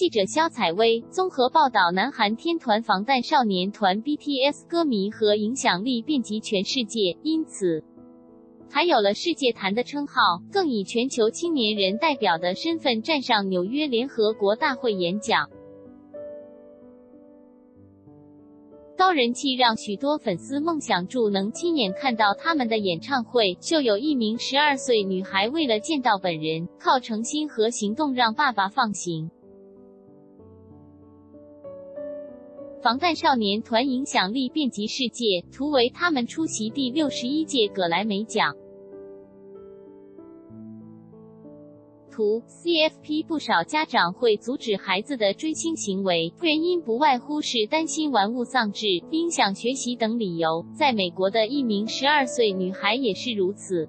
记者肖采薇综合报道：南韩天团防弹少年团 BTS 歌迷和影响力遍及全世界，因此还有了世界坛的称号，更以全球青年人代表的身份站上纽约联合国大会演讲。高人气让许多粉丝梦想住能亲眼看到他们的演唱会。就有一名十二岁女孩为了见到本人，靠诚心和行动让爸爸放行。防弹少年团影响力遍及世界，图为他们出席第六十一届葛莱美奖。图 CFP 不少家长会阻止孩子的追星行为，原因不外乎是担心玩物丧志、影响学习等理由。在美国的一名十二岁女孩也是如此。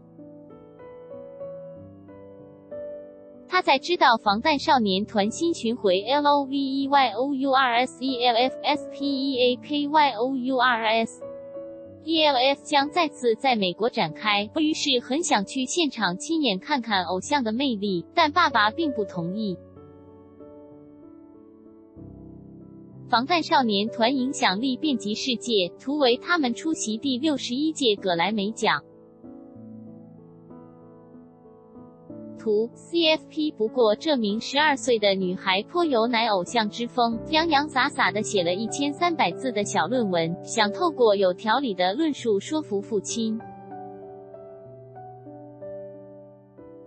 他在知道防弹少年团新巡回 LOVEYOURSELFSPEAKYOURS。ELF 将再次在美国展开，于是很想去现场亲眼看看偶像的魅力，但爸爸并不同意。防弹少年团影响力遍及世界，图为他们出席第六十一届葛莱美奖。图 CFP 不过这名十二岁的女孩颇有乃偶像之风，洋洋洒洒的写了一千三百字的小论文，想透过有条理的论述说服父亲。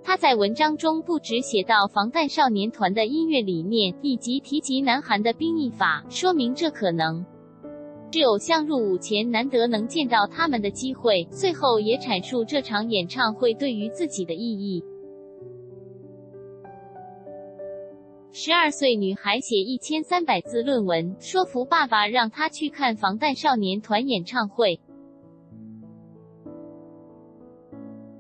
他在文章中不止写到防弹少年团的音乐理念，以及提及南韩的兵役法，说明这可能是偶像入伍前难得能见到他们的机会。最后也阐述这场演唱会对于自己的意义。十二岁女孩写一千三百字论文，说服爸爸让她去看防弹少年团演唱会。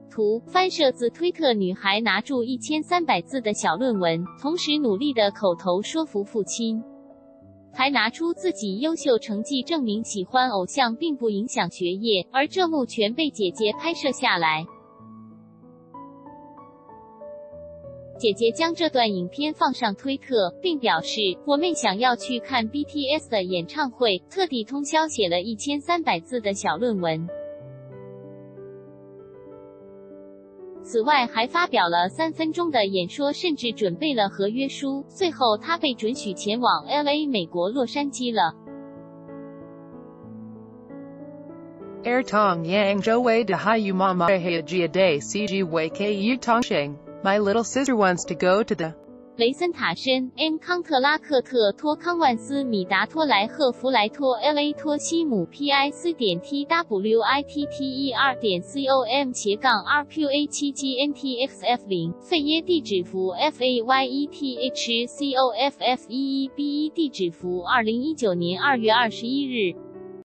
图翻摄自推特，女孩拿住一千三百字的小论文，同时努力的口头说服父亲，还拿出自己优秀成绩证明喜欢偶像并不影响学业，而这幕全被姐姐拍摄下来。姐姐将这段影片放上推特，并表示：“我妹想要去看 BTS 的演唱会，特地通宵写了一千三百字的小论文。”此外，还发表了三分钟的演说，甚至准备了合约书。最后，他被准许前往 LA 美国洛杉矶了。Air Tong Yang Zhou Wei De Hai Yu Mama He Jia Day CG Wei Ke Yu Tong Sheng My little sister wants to go to the 雷森塔申 M 康特拉克特托康万斯米达托莱赫弗莱托 L A 托西姆 P I 斯点 T W I T T E R 点 C O M 斜杠 R Q A 七 G N T X F 零费耶地址符 F A Y E T H C O F F E E B E 地址符二零一九年二月二十一日。